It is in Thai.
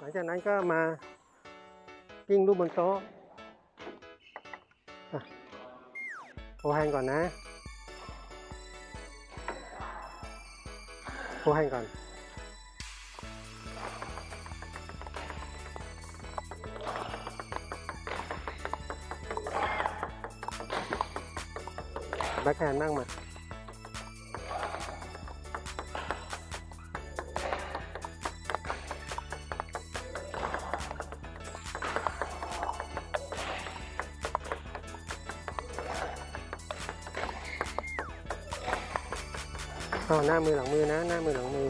หลังจากนั้นก็มากลิ้งลูกบนโต๊ะโอแฮนก่อนนะโอแฮนก่อนแบ็คแฮนด์นั่งมา อ๋อหน้ามือหลังมือนะ หน้ามือหลังมือ